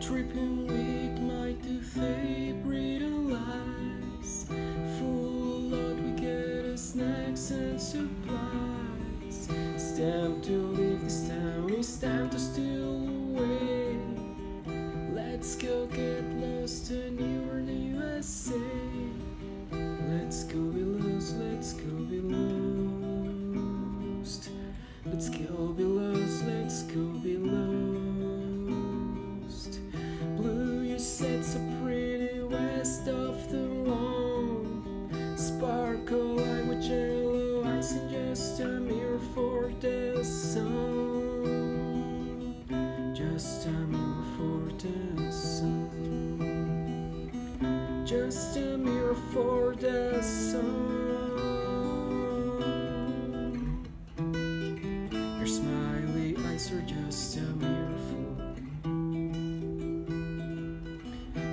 tripping with my two favorite lies. Full load, we get us snacks and supplies. It's time to leave this town, it's time to steal away. Let's go get lost in the USA. Let's go Just a mirror for the sun. Just a mirror for the sun. Your smiley eyes are just a miracle.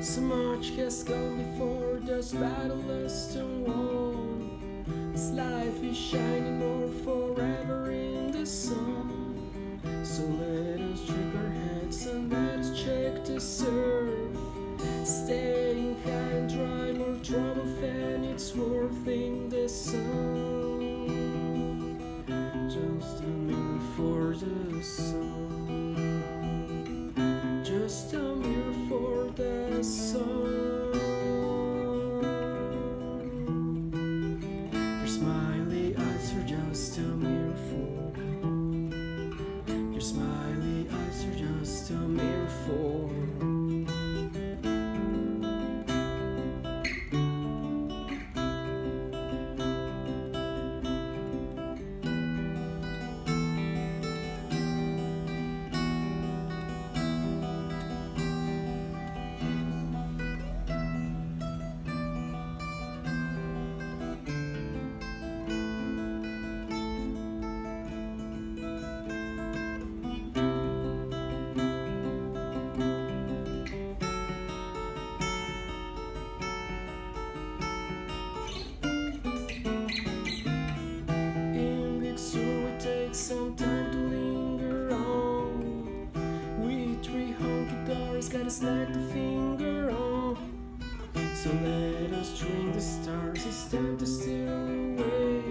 So much has gone before those battles and won. This life is shining surf. Staying high and dry, more trouble than it's worth in the sun. Some time to linger on. We three honky doors got a snack to finger on. So let us drink the stars, it's time to steal away.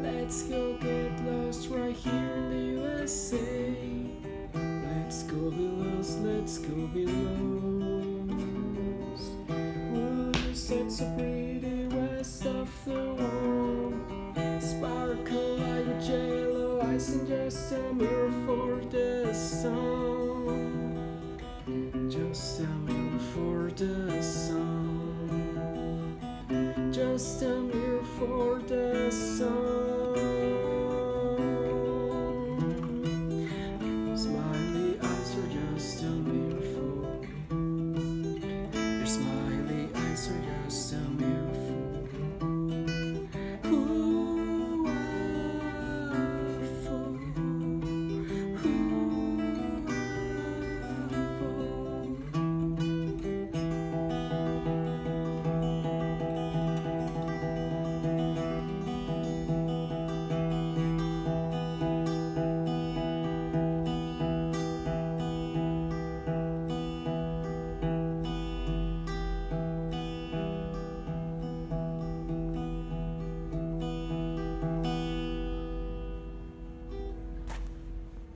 Let's go get lost right here in the USA. Let's go be lost, let's go be lost. Ooh, said so pretty west of the world. And just a mirror for the sun. Just a mirror for the sun. Just a mirror for the.